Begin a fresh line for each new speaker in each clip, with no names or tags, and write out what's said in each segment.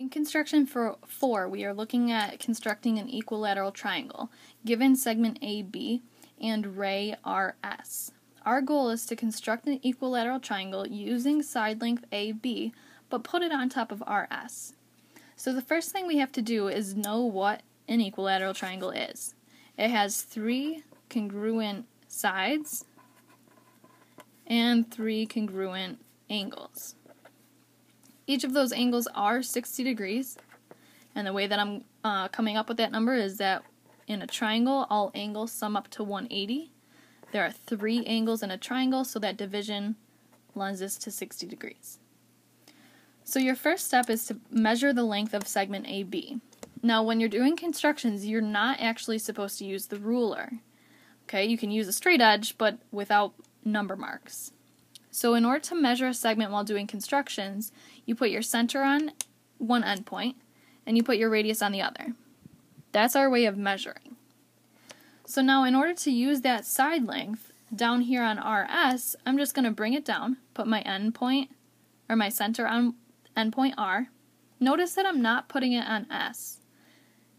In construction for 4, we are looking at constructing an equilateral triangle, given segment AB and ray RS. Our goal is to construct an equilateral triangle using side length AB, but put it on top of RS. So the first thing we have to do is know what an equilateral triangle is. It has three congruent sides and three congruent angles. Each of those angles are 60 degrees, and the way that I'm uh, coming up with that number is that in a triangle, all angles sum up to 180. There are three angles in a triangle, so that division lends us to 60 degrees. So your first step is to measure the length of segment AB. Now, when you're doing constructions, you're not actually supposed to use the ruler. Okay, you can use a straight edge, but without number marks. So in order to measure a segment while doing constructions, you put your center on one endpoint and you put your radius on the other. That's our way of measuring. So now in order to use that side length down here on RS, I'm just going to bring it down, put my endpoint or my center on endpoint R. Notice that I'm not putting it on S.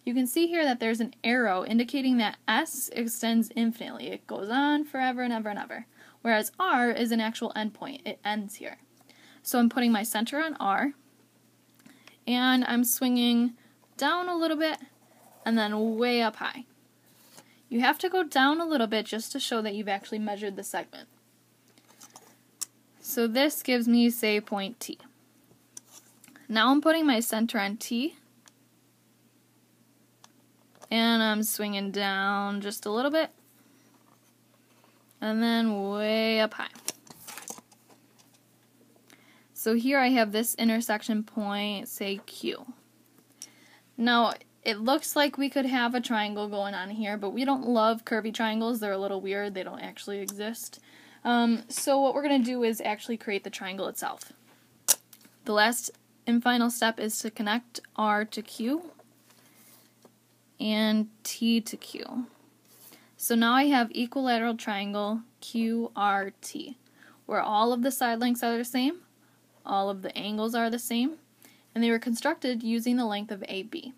You can see here that there's an arrow indicating that S extends infinitely. It goes on forever and ever and ever whereas R is an actual endpoint. It ends here. So I'm putting my center on R, and I'm swinging down a little bit, and then way up high. You have to go down a little bit just to show that you've actually measured the segment. So this gives me, say, point T. Now I'm putting my center on T, and I'm swinging down just a little bit, and then way up high. So here I have this intersection point, say Q. Now, it looks like we could have a triangle going on here, but we don't love curvy triangles. They're a little weird. They don't actually exist. Um, so what we're going to do is actually create the triangle itself. The last and final step is to connect R to Q and T to Q. So now I have equilateral triangle QRT, where all of the side lengths are the same, all of the angles are the same, and they were constructed using the length of AB.